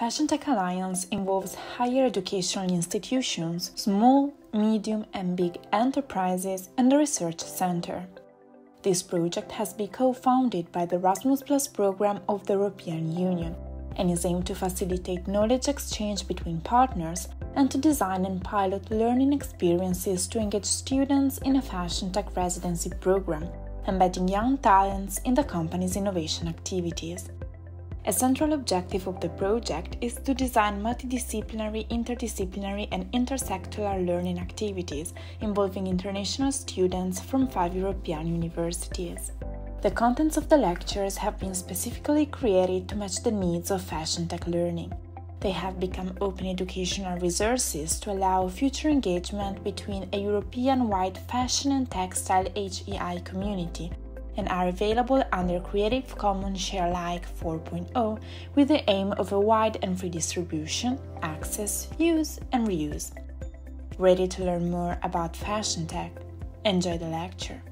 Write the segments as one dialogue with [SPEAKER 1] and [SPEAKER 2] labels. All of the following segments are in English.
[SPEAKER 1] Fashion Tech Alliance involves higher educational institutions, small, medium, and big enterprises, and research center. This project has been co founded by the Erasmus Plus program of the European Union and is aimed to facilitate knowledge exchange between partners and to design and pilot learning experiences to engage students in a fashion tech residency program, embedding young talents in the company's innovation activities. A central objective of the project is to design multidisciplinary, interdisciplinary, and intersectoral learning activities involving international students from five European universities. The contents of the lectures have been specifically created to match the needs of fashion tech learning. They have become open educational resources to allow future engagement between a European wide fashion and textile HEI community and are available under Creative Commons Sharealike 4.0 with the aim of a wide and free distribution, access, use, and reuse. Ready to learn more about fashion tech? Enjoy the lecture.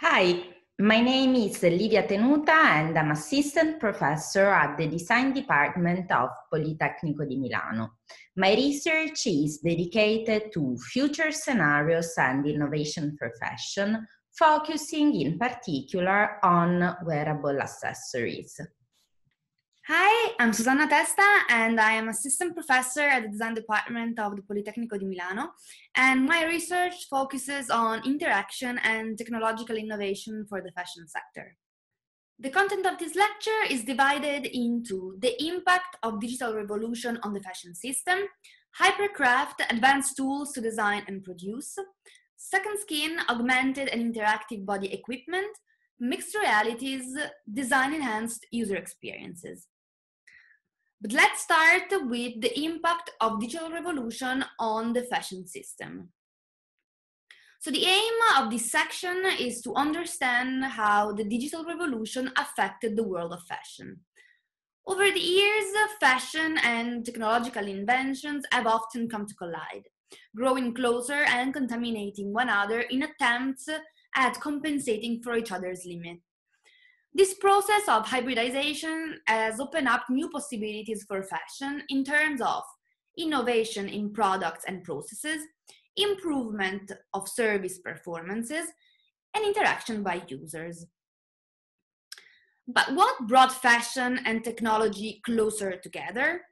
[SPEAKER 2] Hi, my name is Livia Tenuta and I'm assistant professor at the design department of Politecnico di Milano. My research is dedicated to future scenarios and innovation for fashion, focusing in particular on wearable accessories.
[SPEAKER 3] Hi, I'm Susanna Testa, and I am assistant professor at the design department of the Politecnico di Milano. And my research focuses on interaction and technological innovation for the fashion sector. The content of this lecture is divided into the impact of digital revolution on the fashion system, hypercraft, advanced tools to design and produce, second skin, augmented and interactive body equipment, mixed realities, design enhanced user experiences. But let's start with the impact of digital revolution on the fashion system. So the aim of this section is to understand how the digital revolution affected the world of fashion. Over the years, fashion and technological inventions have often come to collide, growing closer and contaminating one another in attempts at compensating for each other's limits. This process of hybridization has opened up new possibilities for fashion in terms of innovation in products and processes, improvement of service performances, and interaction by users. But what brought fashion and technology closer together?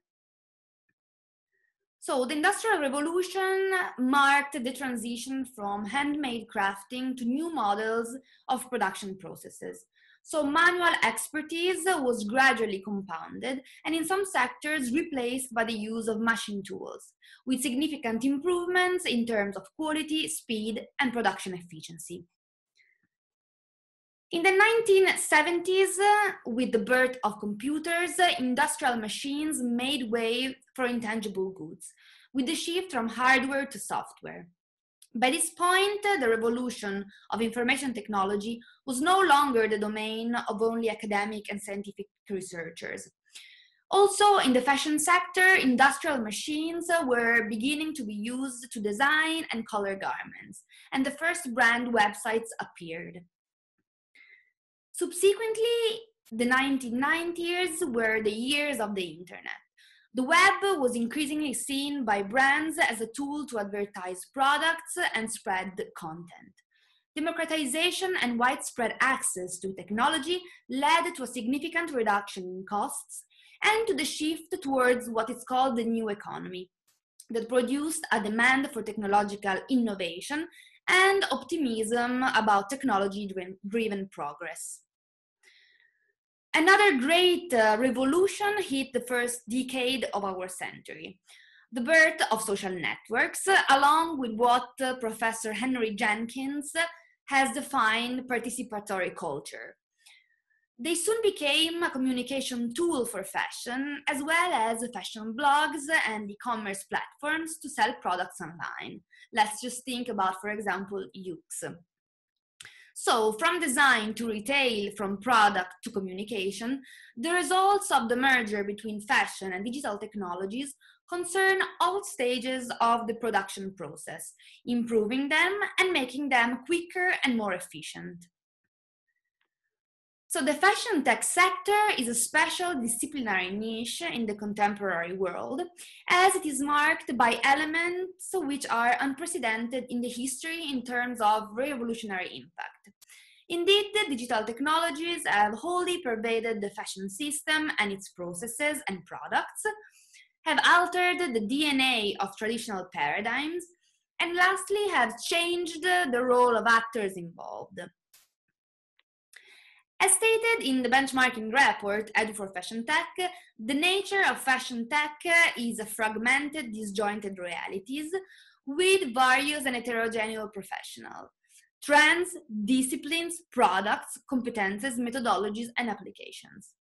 [SPEAKER 3] So, the Industrial Revolution marked the transition from handmade crafting to new models of production processes, so manual expertise was gradually compounded and in some sectors replaced by the use of machine tools, with significant improvements in terms of quality, speed, and production efficiency. In the 1970s, with the birth of computers, industrial machines made way for intangible goods, with the shift from hardware to software. By this point, the revolution of information technology was no longer the domain of only academic and scientific researchers. Also, in the fashion sector, industrial machines were beginning to be used to design and color garments, and the first brand websites appeared. Subsequently, the 1990s were the years of the internet. The web was increasingly seen by brands as a tool to advertise products and spread content. Democratization and widespread access to technology led to a significant reduction in costs and to the shift towards what is called the new economy, that produced a demand for technological innovation and optimism about technology driven progress. Another great uh, revolution hit the first decade of our century the birth of social networks, along with what uh, Professor Henry Jenkins has defined participatory culture. They soon became a communication tool for fashion, as well as fashion blogs and e commerce platforms to sell products online. Let's just think about, for example, Yoox. So, from design to retail, from product to communication, the results of the merger between fashion and digital technologies concern all stages of the production process, improving them and making them quicker and more efficient. So the fashion tech sector is a special disciplinary niche in the contemporary world, as it is marked by elements which are unprecedented in the history in terms of revolutionary impact. Indeed, the digital technologies have wholly pervaded the fashion system and its processes and products, have altered the DNA of traditional paradigms, and lastly have changed the role of actors involved. As stated in the benchmarking report, Edu for Fashion Tech, the nature of fashion tech is a fragmented, disjointed realities with various and heterogeneous professionals, trends, disciplines, products, competences, methodologies, and applications.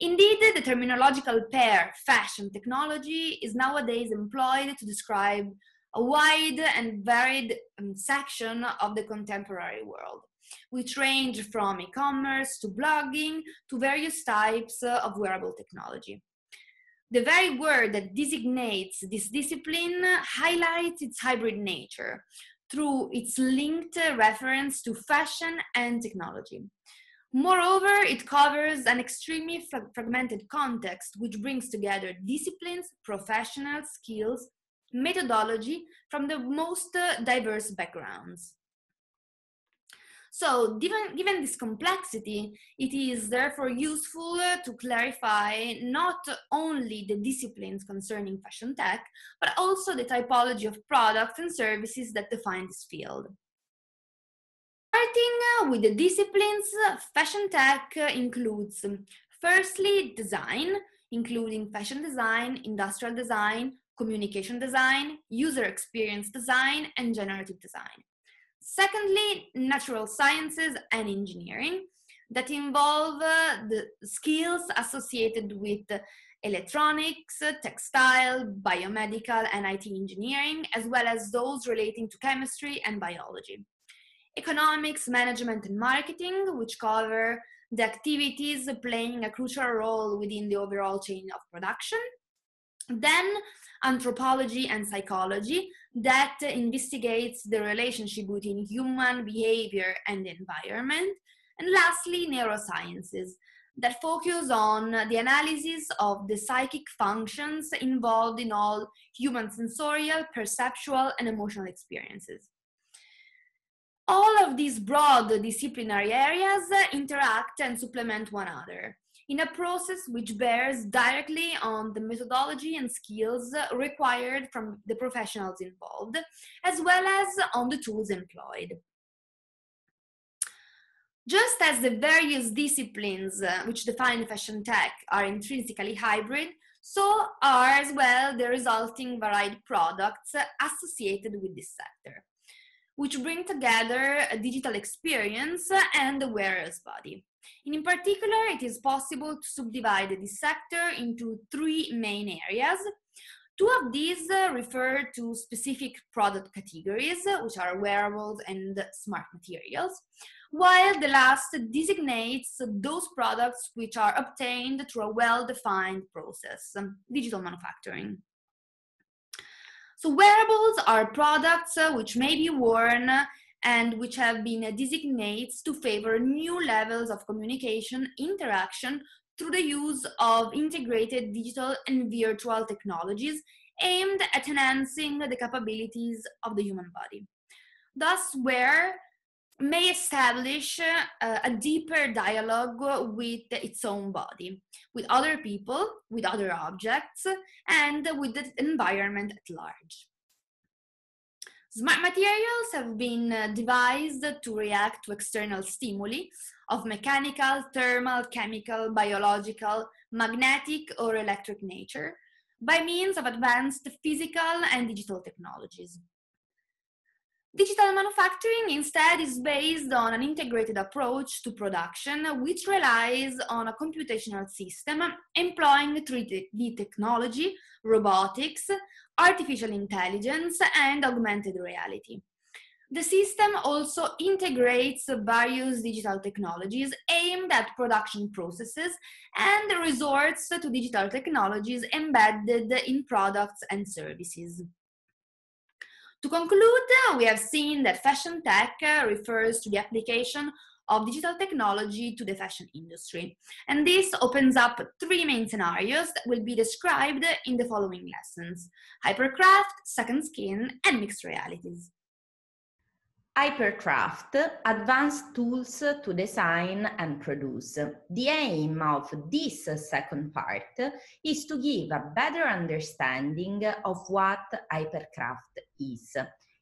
[SPEAKER 3] Indeed, the terminological pair fashion technology is nowadays employed to describe a wide and varied um, section of the contemporary world which range from e-commerce to blogging to various types of wearable technology. The very word that designates this discipline highlights its hybrid nature through its linked reference to fashion and technology. Moreover, it covers an extremely fragmented context which brings together disciplines, professional skills, methodology from the most uh, diverse backgrounds. So given, given this complexity, it is therefore useful to clarify not only the disciplines concerning fashion tech, but also the typology of products and services that define this field. Starting with the disciplines, fashion tech includes firstly design, including fashion design, industrial design, communication design, user experience design, and generative design. Secondly, natural sciences and engineering that involve uh, the skills associated with electronics, textile, biomedical, and IT engineering, as well as those relating to chemistry and biology. Economics, management, and marketing, which cover the activities playing a crucial role within the overall chain of production. Then anthropology and psychology that investigates the relationship between human behavior and environment. And lastly, neurosciences that focus on the analysis of the psychic functions involved in all human sensorial, perceptual, and emotional experiences. All of these broad disciplinary areas interact and supplement one another in a process which bears directly on the methodology and skills required from the professionals involved, as well as on the tools employed. Just as the various disciplines uh, which define fashion tech are intrinsically hybrid, so are as well the resulting varied products associated with this sector, which bring together a digital experience and the wearer's body. In particular, it is possible to subdivide this sector into three main areas. Two of these uh, refer to specific product categories, which are wearables and smart materials, while the last designates those products which are obtained through a well-defined process, digital manufacturing. So wearables are products uh, which may be worn and which have been designated to favor new levels of communication interaction through the use of integrated digital and virtual technologies aimed at enhancing the capabilities of the human body. Thus, wear may establish uh, a deeper dialogue with its own body, with other people, with other objects, and with the environment at large. Smart materials have been uh, devised to react to external stimuli of mechanical, thermal, chemical, biological, magnetic, or electric nature by means of advanced physical and digital technologies. Digital manufacturing instead is based on an integrated approach to production which relies on a computational system employing 3D technology, robotics, artificial intelligence, and augmented reality. The system also integrates various digital technologies aimed at production processes and resorts to digital technologies embedded in products and services. To conclude, uh, we have seen that fashion tech uh, refers to the application of digital technology to the fashion industry. And this opens up three main scenarios that will be described in the following lessons hypercraft, second skin, and mixed realities.
[SPEAKER 2] Hypercraft, advanced tools to design and produce. The aim of this second part is to give a better understanding of what hypercraft is.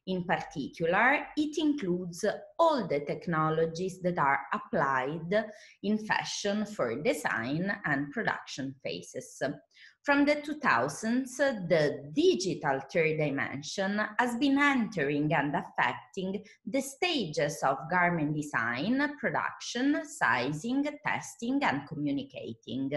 [SPEAKER 2] In particular, it includes all the technologies that are applied in fashion for design and production phases. From the 2000s, the digital third dimension has been entering and affecting the stages of garment design, production, sizing, testing, and communicating.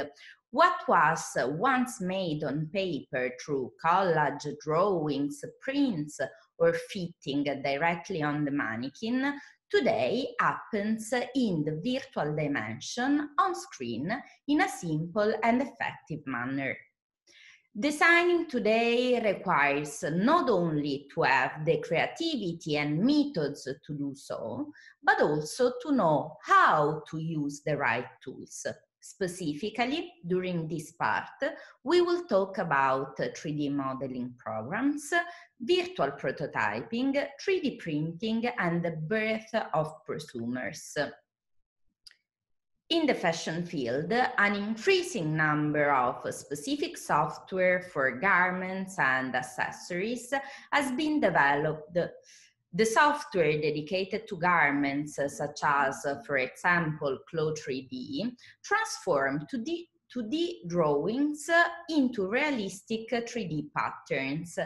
[SPEAKER 2] What was once made on paper through collage, drawings, prints, or fitting directly on the mannequin today happens in the virtual dimension on screen in a simple and effective manner. Designing today requires not only to have the creativity and methods to do so, but also to know how to use the right tools. Specifically, during this part, we will talk about 3D modeling programs, virtual prototyping, 3D printing, and the birth of prosumers. In the fashion field, an increasing number of specific software for garments and accessories has been developed. The software dedicated to garments, such as, for example, Clo3D, transform 2D, 2D drawings into realistic 3D patterns,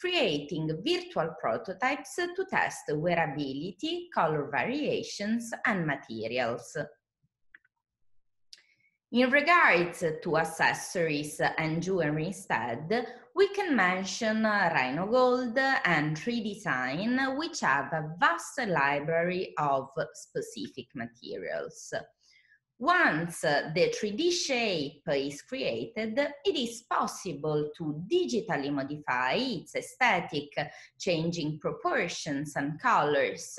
[SPEAKER 2] creating virtual prototypes to test wearability, color variations, and materials. In regards to accessories and jewelry instead, we can mention uh, Rhino Gold and 3Design, which have a vast library of specific materials. Once the 3D shape is created, it is possible to digitally modify its aesthetic, changing proportions and colors,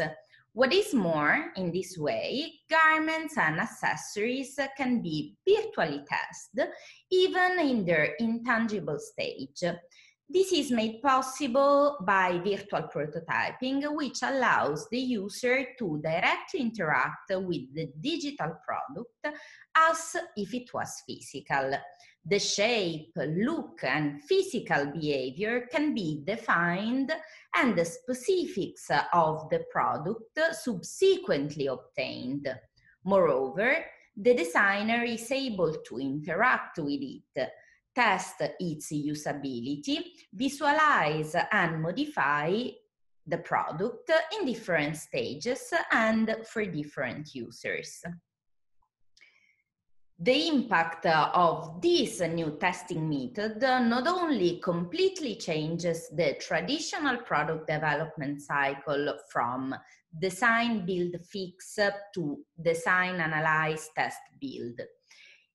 [SPEAKER 2] what is more, in this way, garments and accessories can be virtually tested even in their intangible stage. This is made possible by virtual prototyping, which allows the user to directly interact with the digital product as if it was physical. The shape, look, and physical behavior can be defined and the specifics of the product subsequently obtained. Moreover, the designer is able to interact with it, test its usability, visualize and modify the product in different stages and for different users. The impact of this new testing method not only completely changes the traditional product development cycle from design, build, fix to design, analyze, test, build.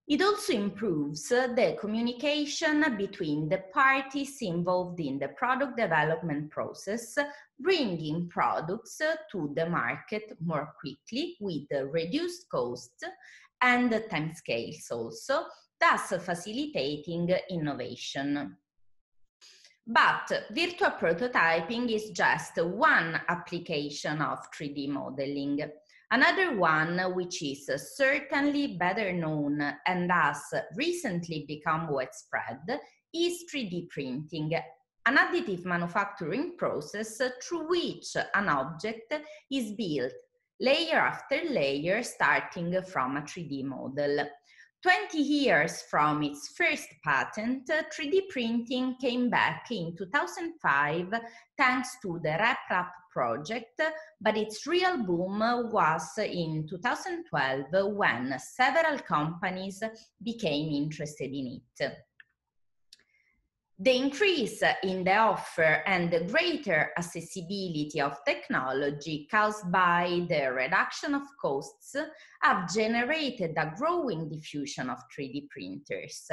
[SPEAKER 2] It also improves the communication between the parties involved in the product development process, bringing products to the market more quickly with reduced costs and timescales also, thus facilitating innovation. But virtual prototyping is just one application of 3D modeling. Another one, which is certainly better known and has recently become widespread, is 3D printing, an additive manufacturing process through which an object is built layer after layer starting from a 3D model. 20 years from its first patent, 3D printing came back in 2005 thanks to the RepRap project, but its real boom was in 2012 when several companies became interested in it. The increase in the offer and the greater accessibility of technology caused by the reduction of costs have generated a growing diffusion of 3D printers.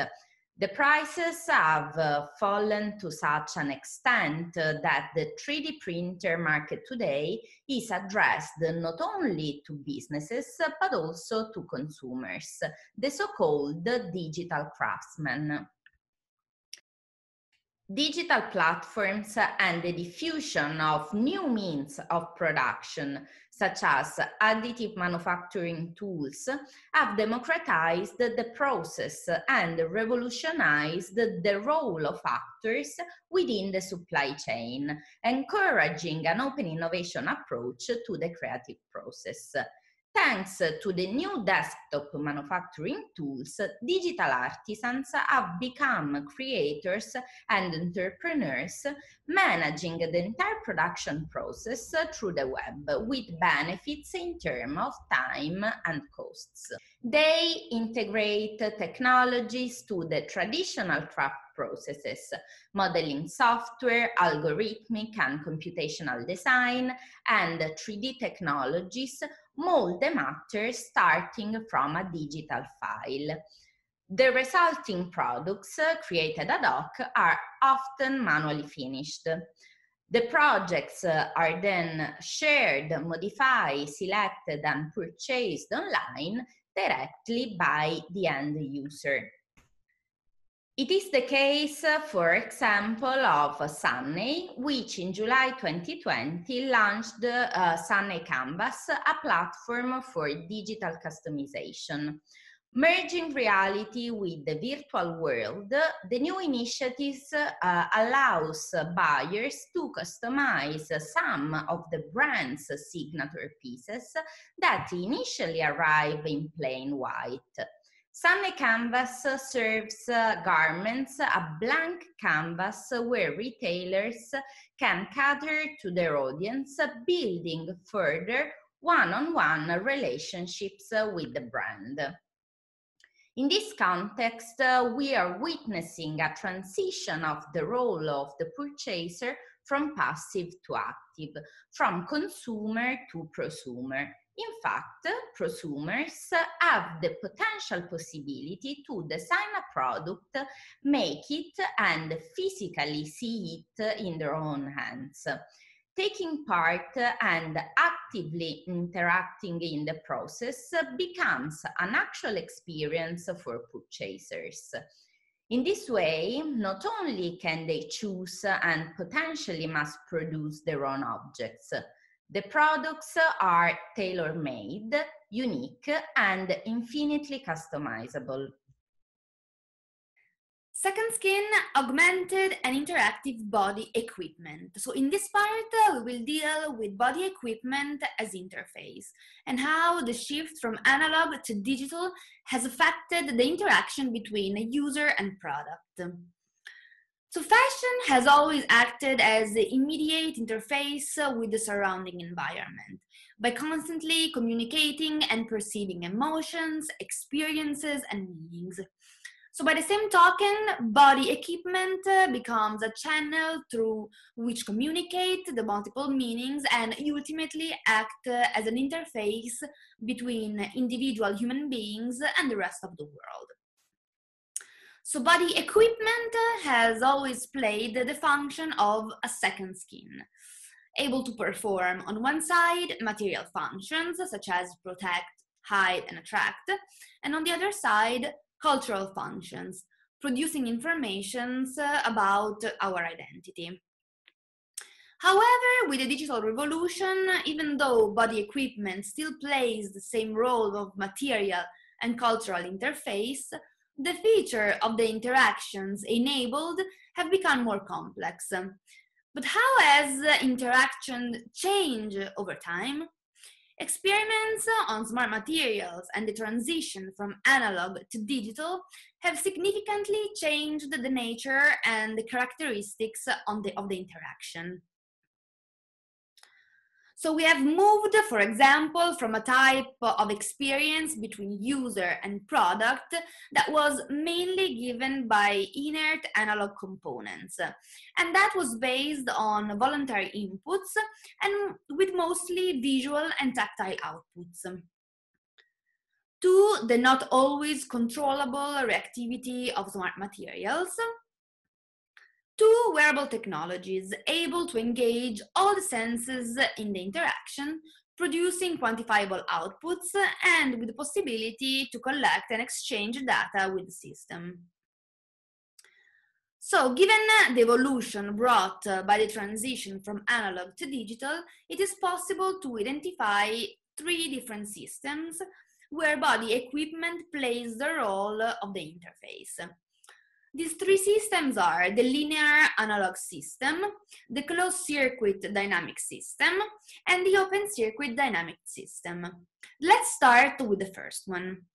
[SPEAKER 2] The prices have uh, fallen to such an extent uh, that the 3D printer market today is addressed not only to businesses but also to consumers, the so-called digital craftsmen digital platforms and the diffusion of new means of production, such as additive manufacturing tools, have democratized the process and revolutionized the role of actors within the supply chain, encouraging an open innovation approach to the creative process. Thanks to the new desktop manufacturing tools, digital artisans have become creators and entrepreneurs, managing the entire production process through the web with benefits in terms of time and costs. They integrate technologies to the traditional craft processes, modeling software, algorithmic and computational design, and 3D technologies mold the matter starting from a digital file. The resulting products uh, created ad hoc are often manually finished. The projects uh, are then shared, modified, selected, and purchased online directly by the end user. It is the case, for example, of Sunnei, which in July 2020 launched uh, Sunnei Canvas, a platform for digital customization. Merging reality with the virtual world, the new initiative uh, allows buyers to customize some of the brand's signature pieces that initially arrive in plain white. Sunnei Canvas serves uh, garments a blank canvas where retailers can cater to their audience, building further one-on-one relationships with the brand. In this context, uh, we are witnessing a transition of the role of the purchaser from passive to active, from consumer to prosumer. In fact, prosumers have the potential possibility to design a product, make it, and physically see it in their own hands. Taking part and actively interacting in the process becomes an actual experience for purchasers. In this way, not only can they choose and potentially mass produce their own objects, the products are tailor-made, unique, and infinitely customizable.
[SPEAKER 3] Second skin, augmented and interactive body equipment. So in this part, uh, we will deal with body equipment as interface and how the shift from analog to digital has affected the interaction between a user and product. So fashion has always acted as the immediate interface with the surrounding environment by constantly communicating and perceiving emotions, experiences, and meanings. So by the same token, body equipment uh, becomes a channel through which communicate the multiple meanings and ultimately act uh, as an interface between individual human beings and the rest of the world. So body equipment has always played the function of a second skin, able to perform on one side material functions such as protect, hide, and attract, and on the other side cultural functions, producing informations about our identity. However, with the digital revolution, even though body equipment still plays the same role of material and cultural interface, the feature of the interactions enabled have become more complex. But how has interaction changed over time? Experiments on smart materials and the transition from analog to digital have significantly changed the nature and the characteristics the, of the interaction. So we have moved, for example, from a type of experience between user and product that was mainly given by inert analog components. And that was based on voluntary inputs and with mostly visual and tactile outputs. To the not always controllable reactivity of smart materials, two wearable technologies able to engage all the senses in the interaction, producing quantifiable outputs and with the possibility to collect and exchange data with the system. So, given the evolution brought by the transition from analog to digital, it is possible to identify three different systems where body equipment plays the role of the interface. These three systems are the linear analog system, the closed circuit dynamic system, and the open circuit dynamic system. Let's start with the first one.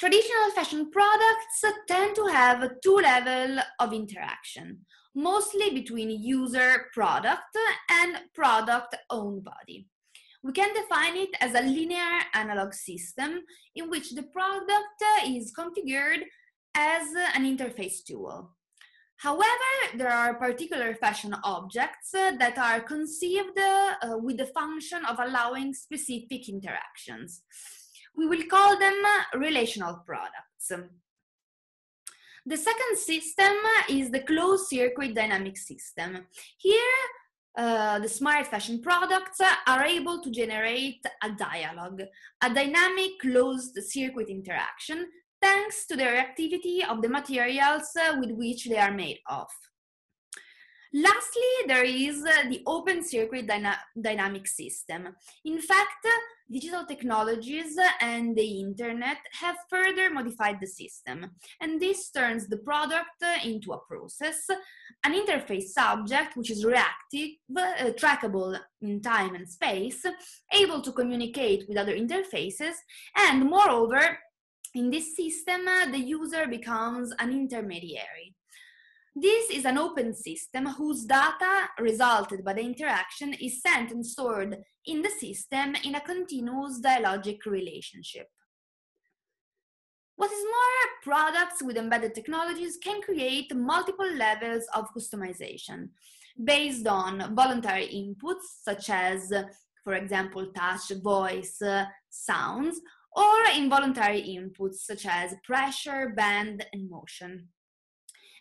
[SPEAKER 3] Traditional fashion products tend to have two levels of interaction, mostly between user product and product own body. We can define it as a linear analog system in which the product is configured as an interface tool. However, there are particular fashion objects that are conceived uh, with the function of allowing specific interactions. We will call them relational products. The second system is the closed circuit dynamic system. Here, uh, the smart fashion products are able to generate a dialogue, a dynamic closed circuit interaction thanks to the reactivity of the materials uh, with which they are made of. Lastly, there is uh, the open circuit dyna dynamic system. In fact, digital technologies and the internet have further modified the system, and this turns the product into a process, an interface subject which is reactive, uh, trackable in time and space, able to communicate with other interfaces, and moreover, in this system, uh, the user becomes an intermediary. This is an open system whose data resulted by the interaction is sent and stored in the system in a continuous dialogic relationship. What is more, products with embedded technologies can create multiple levels of customization based on voluntary inputs such as, for example, touch, voice, uh, sounds, or involuntary inputs such as pressure, bend, and motion.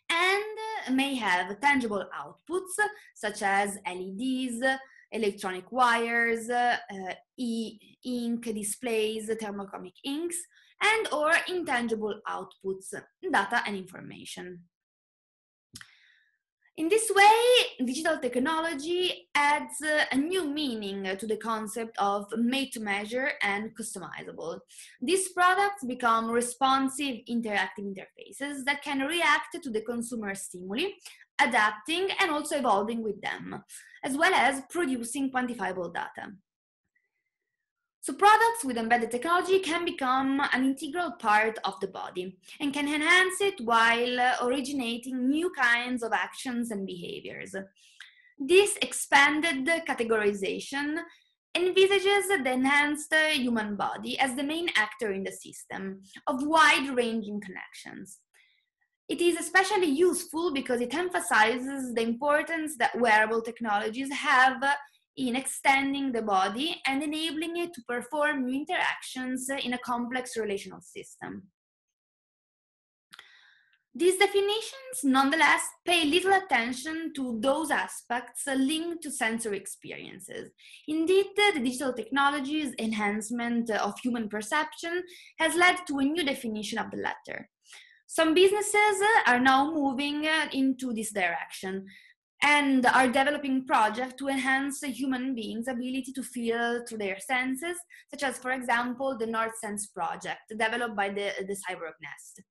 [SPEAKER 3] And may have tangible outputs such as LEDs, electronic wires, uh, e-ink displays, thermochromic inks, and or intangible outputs, data and information. In this way, digital technology adds a new meaning to the concept of made to measure and customizable. These products become responsive interactive interfaces that can react to the consumer stimuli, adapting and also evolving with them, as well as producing quantifiable data. So products with embedded technology can become an integral part of the body and can enhance it while originating new kinds of actions and behaviors. This expanded categorization envisages the enhanced human body as the main actor in the system of wide-ranging connections. It is especially useful because it emphasizes the importance that wearable technologies have in extending the body and enabling it to perform new interactions in a complex relational system. These definitions, nonetheless, pay little attention to those aspects linked to sensory experiences. Indeed, the digital technology's enhancement of human perception has led to a new definition of the latter. Some businesses are now moving into this direction, and are developing projects to enhance human beings' ability to feel through their senses, such as, for example, the North Sense project developed by the, the Cyborg Nest.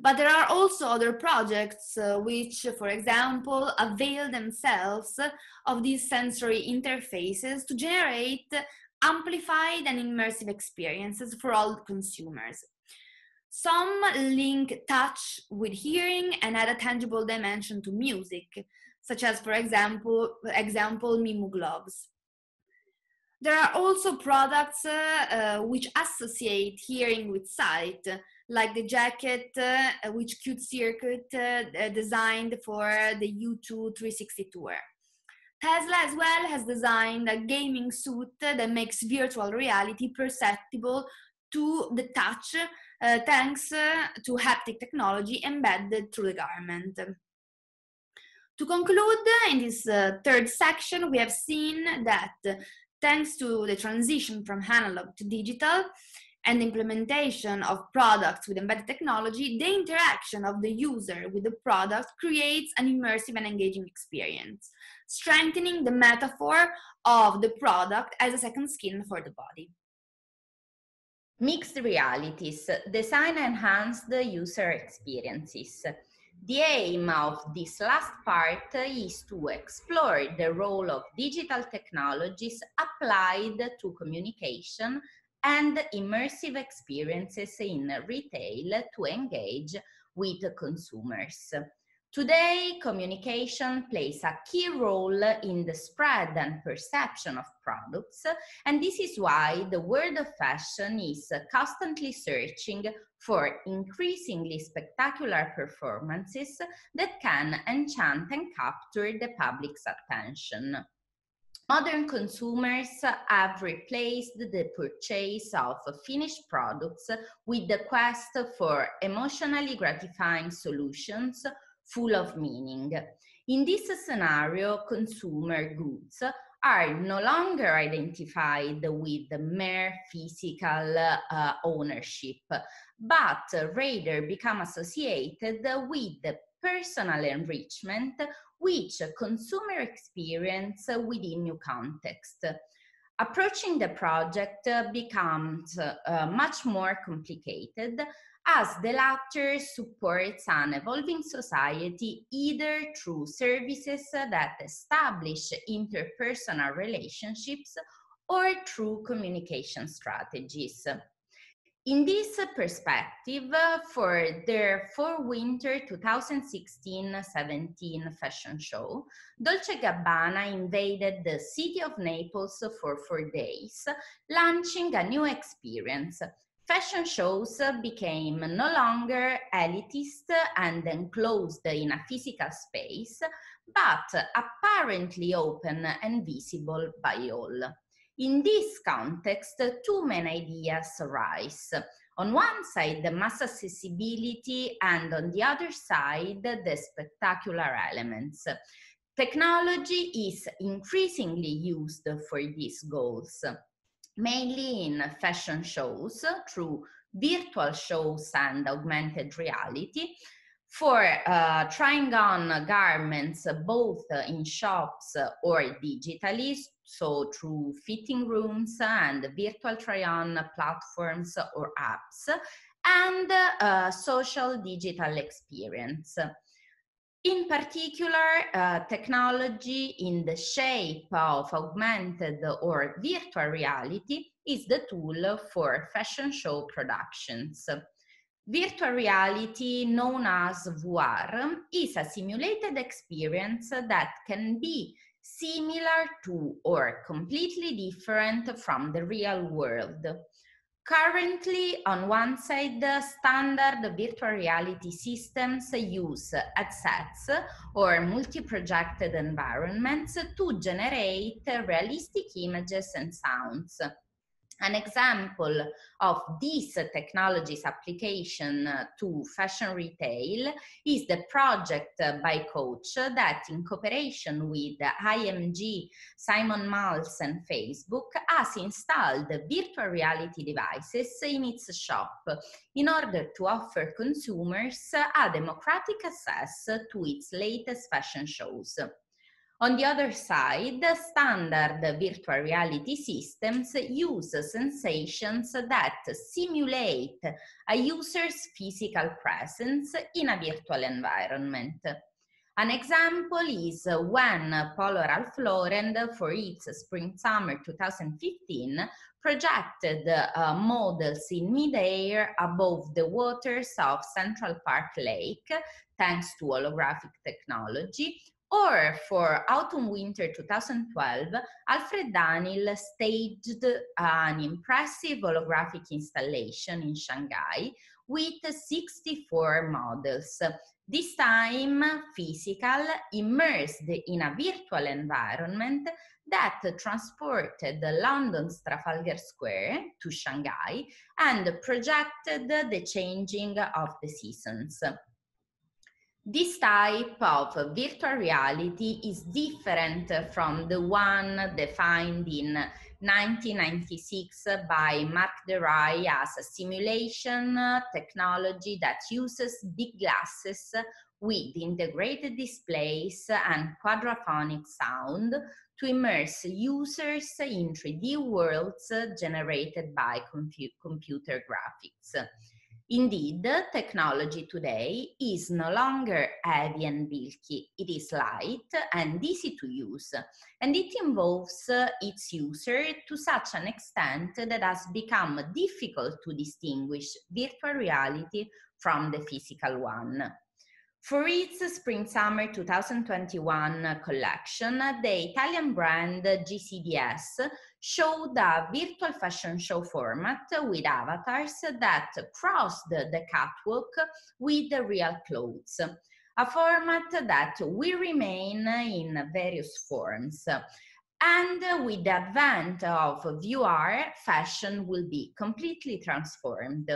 [SPEAKER 3] But there are also other projects uh, which, for example, avail themselves of these sensory interfaces to generate amplified and immersive experiences for all consumers. Some link touch with hearing and add a tangible dimension to music, such as, for example, example Mimu gloves. There are also products uh, uh, which associate hearing with sight, like the jacket uh, which Cute Circuit uh, designed for the U2 360 tour. Tesla as well has designed a gaming suit that makes virtual reality perceptible to the touch uh, thanks uh, to haptic technology embedded through the garment. To conclude, in this uh, third section, we have seen that thanks to the transition from analog to digital, and implementation of products with embedded technology, the interaction of the user with the product creates an immersive and engaging experience, strengthening the metaphor of the product as a second skin for the body.
[SPEAKER 2] Mixed realities design enhanced user experiences. The aim of this last part is to explore the role of digital technologies applied to communication and immersive experiences in retail to engage with consumers. Today, communication plays a key role in the spread and perception of products, and this is why the world of fashion is constantly searching for increasingly spectacular performances that can enchant and capture the public's attention. Modern consumers have replaced the purchase of finished products with the quest for emotionally gratifying solutions full of meaning. In this scenario, consumer goods are no longer identified with mere physical uh, ownership, but rather become associated with the personal enrichment which consumer experience within new context. Approaching the project becomes uh, much more complicated as the latter supports an evolving society either through services that establish interpersonal relationships or through communication strategies. In this perspective, for their Fall Winter 2016-17 fashion show, Dolce Gabbana invaded the city of Naples for four days, launching a new experience. Fashion shows became no longer elitist and enclosed in a physical space, but apparently open and visible by all. In this context, two main ideas arise. On one side, the mass accessibility, and on the other side, the spectacular elements. Technology is increasingly used for these goals, mainly in fashion shows through virtual shows and augmented reality, for uh, trying on garments both in shops or digitally, so through fitting rooms and virtual try-on platforms or apps, and uh, social digital experience. In particular, uh, technology in the shape of augmented or virtual reality is the tool for fashion show productions. Virtual reality, known as VR, is a simulated experience that can be similar to or completely different from the real world. Currently, on one side, the standard virtual reality systems use headsets or multi-projected environments to generate realistic images and sounds. An example of this technology's application to fashion retail is the project by Coach that in cooperation with IMG, Simon Malls and Facebook has installed virtual reality devices in its shop in order to offer consumers a democratic access to its latest fashion shows. On the other side, standard virtual reality systems use sensations that simulate a user's physical presence in a virtual environment. An example is when Polo Ralph Lauren, for its spring-summer 2015, projected uh, models in midair above the waters of Central Park Lake, thanks to holographic technology, or for autumn-winter 2012, Alfred Dunhill staged an impressive holographic installation in Shanghai with 64 models, this time physical, immersed in a virtual environment that transported London's Trafalgar Square to Shanghai and projected the changing of the seasons. This type of virtual reality is different from the one defined in 1996 by Mark Dery as a simulation technology that uses big glasses with integrated displays and quadraphonic sound to immerse users in 3D worlds generated by computer graphics. Indeed, technology today is no longer heavy and bulky. It is light and easy to use, and it involves uh, its user to such an extent that has become difficult to distinguish virtual reality from the physical one. For its spring-summer 2021 collection, the Italian brand GCDS showed a virtual fashion show format with avatars that crossed the catwalk with the real clothes, a format that will remain in various forms. And with the advent of VR, fashion will be completely transformed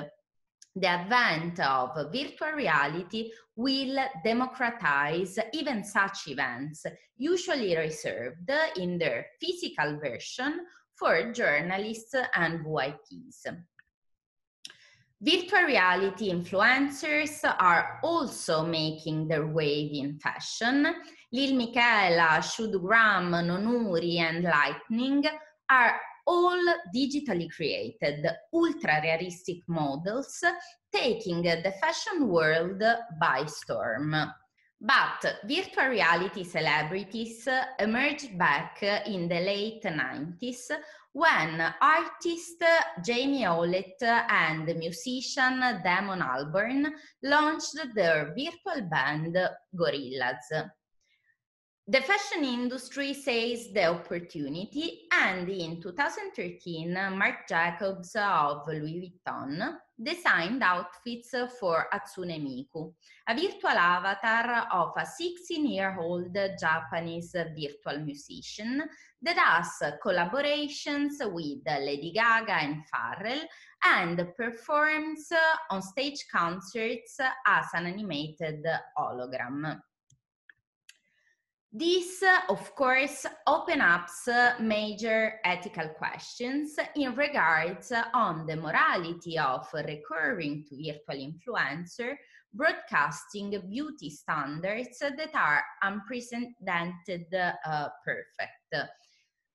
[SPEAKER 2] the advent of virtual reality will democratize even such events, usually reserved in their physical version for journalists and VIPs. Virtual reality influencers are also making their way in fashion. Lil Miquela, Shudugram, Noonoouri, and Lightning are all digitally created, ultra realistic models taking the fashion world by storm. But virtual reality celebrities emerged back in the late 90s when artist Jamie Hewlett and musician Damon Albarn launched their virtual band Gorillaz. The fashion industry seized the opportunity and in 2013, Marc Jacobs of Louis Vuitton designed outfits for Hatsune Miku, a virtual avatar of a 16-year-old Japanese virtual musician that has collaborations with Lady Gaga and Pharrell and performs on stage concerts as an animated hologram. This, of course, open up major ethical questions in regards on the morality of recurring to virtual influencer broadcasting beauty standards that are unprecedented uh, perfect.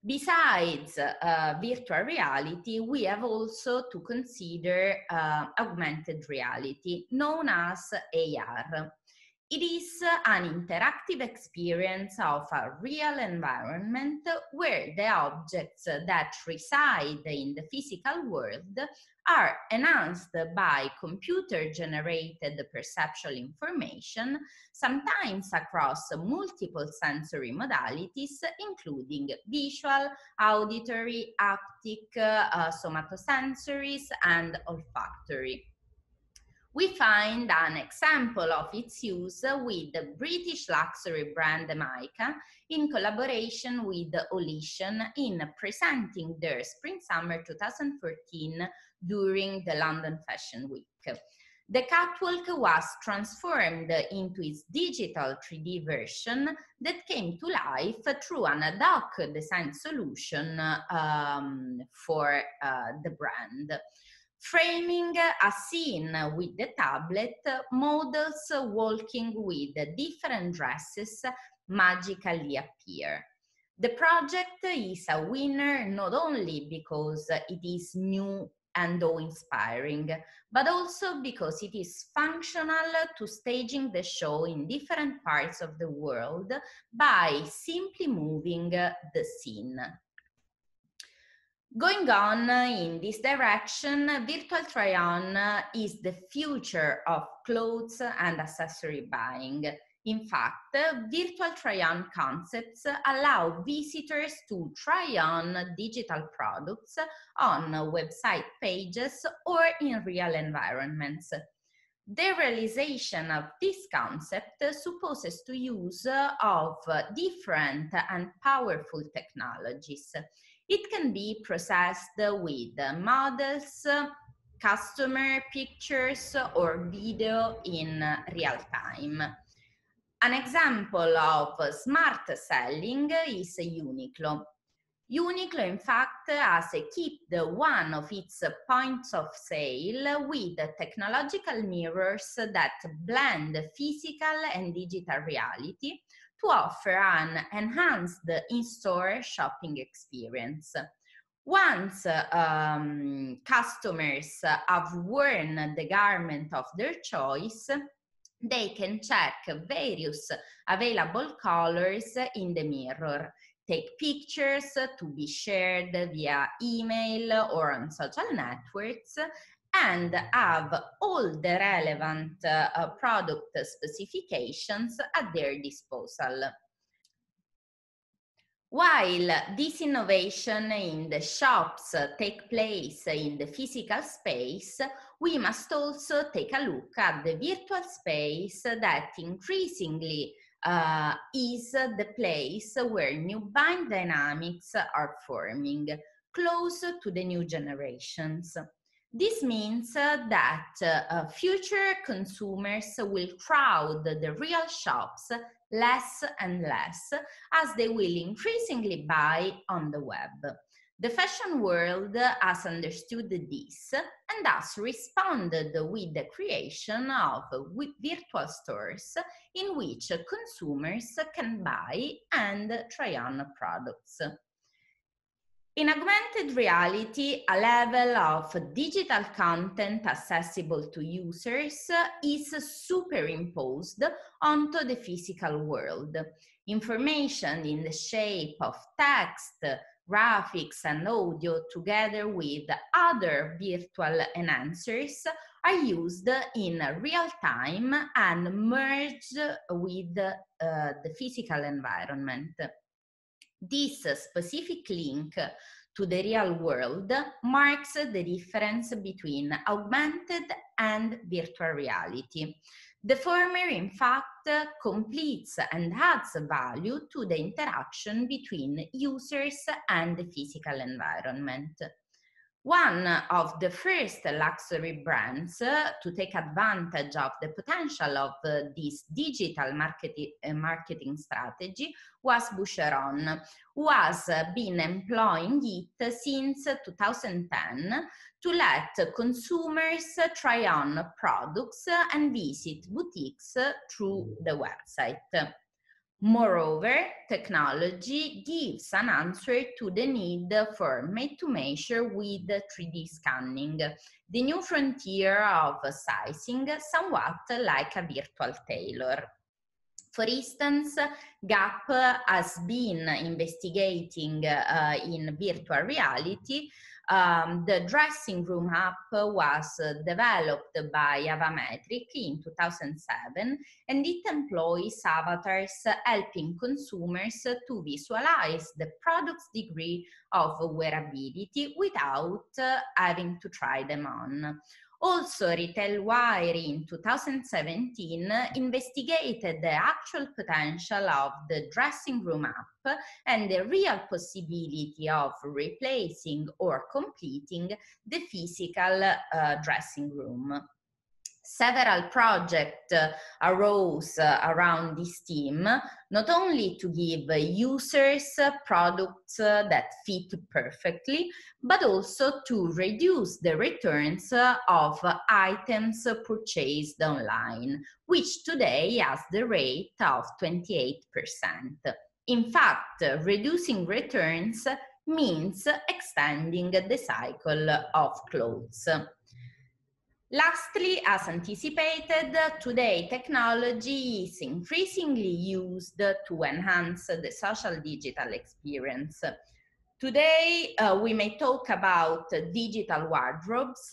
[SPEAKER 2] Besides uh, virtual reality, we have also to consider uh, augmented reality, known as AR. It is an interactive experience of a real environment where the objects that reside in the physical world are enhanced by computer generated perceptual information, sometimes across multiple sensory modalities, including visual, auditory, haptic, uh, somatosensories, and olfactory we find an example of its use with the British luxury brand Mica in collaboration with Holition in presenting their spring-summer 2014 during the London Fashion Week. The catwalk was transformed into its digital 3D version that came to life through an ad hoc design solution um, for uh, the brand framing a scene with the tablet, models walking with different dresses magically appear. The project is a winner not only because it is new and awe-inspiring, but also because it is functional to staging the show in different parts of the world by simply moving the scene. Going on in this direction, virtual try-on is the future of clothes and accessory buying. In fact, virtual try-on concepts allow visitors to try on digital products on website pages or in real environments. The realization of this concept supposes to use of different and powerful technologies. It can be processed with models, customer pictures, or video in real time. An example of smart selling is Uniqlo. Uniqlo, in fact, has equipped one of its points of sale with technological mirrors that blend physical and digital reality to offer an enhanced in-store shopping experience. Once um, customers have worn the garment of their choice, they can check various available colors in the mirror, take pictures to be shared via email or on social networks, and have all the relevant uh, product specifications at their disposal. While this innovation in the shops take place in the physical space, we must also take a look at the virtual space that increasingly uh, is the place where new buying dynamics are forming, close to the new generations. This means uh, that uh, future consumers will crowd the real shops less and less as they will increasingly buy on the web. The fashion world has understood this and thus responded with the creation of virtual stores in which consumers can buy and try on products. In augmented reality, a level of digital content accessible to users is superimposed onto the physical world. Information in the shape of text, graphics, and audio, together with other virtual enhancers, are used in real time and merged with uh, the physical environment. This specific link to the real world marks the difference between augmented and virtual reality. The former, in fact, completes and adds value to the interaction between users and the physical environment. One of the first luxury brands uh, to take advantage of the potential of uh, this digital marketing, uh, marketing strategy was Boucheron, who has been employing it since 2010 to let consumers try on products and visit boutiques through the website. Moreover, technology gives an answer to the need for made to measure with 3D scanning, the new frontier of sizing, somewhat like a virtual tailor. For instance, Gap has been investigating uh, in virtual reality um, the dressing room app was developed by Avametric in 2007 and it employs avatars helping consumers to visualize the product's degree of wearability without having to try them on. Also, RetailWire in 2017 investigated the actual potential of the dressing room app and the real possibility of replacing or completing the physical uh, dressing room several projects arose around this team, not only to give users products that fit perfectly, but also to reduce the returns of items purchased online, which today has the rate of 28%. In fact, reducing returns means extending the cycle of clothes. Lastly, as anticipated, today technology is increasingly used to enhance the social digital experience. Today, uh, we may talk about digital wardrobes,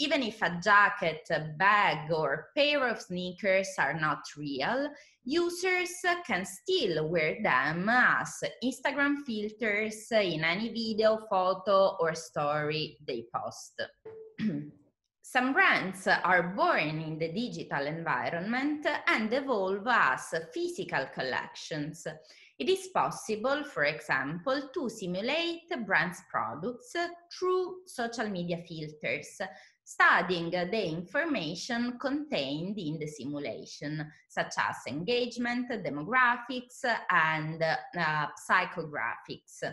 [SPEAKER 2] even if a jacket, a bag, or pair of sneakers are not real, users can still wear them as Instagram filters in any video, photo, or story they post. Some brands are born in the digital environment and evolve as physical collections. It is possible, for example, to simulate brands' products through social media filters, studying the information contained in the simulation, such as engagement, demographics, and uh, psychographics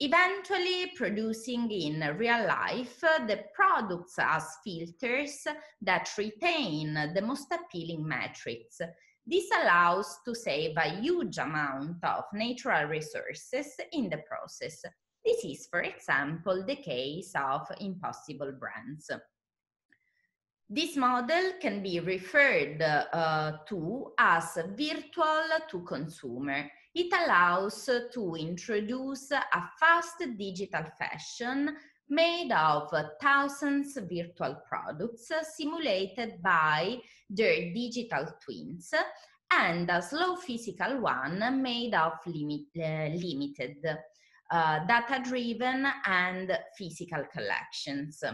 [SPEAKER 2] eventually producing in real life the products as filters that retain the most appealing metrics. This allows to save a huge amount of natural resources in the process. This is, for example, the case of Impossible Brands. This model can be referred uh, to as virtual to consumer it allows to introduce a fast digital fashion made of thousands of virtual products simulated by their digital twins and a slow physical one made of limit, uh, limited, uh, data-driven and physical collections.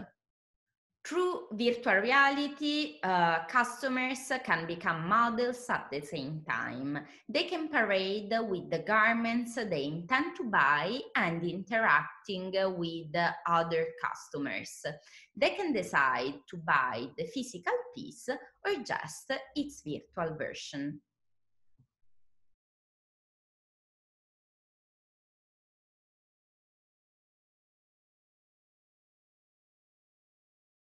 [SPEAKER 2] Through virtual reality, uh, customers can become models at the same time. They can parade with the garments they intend to buy and interacting with other customers. They can decide to buy the physical piece or just its virtual version.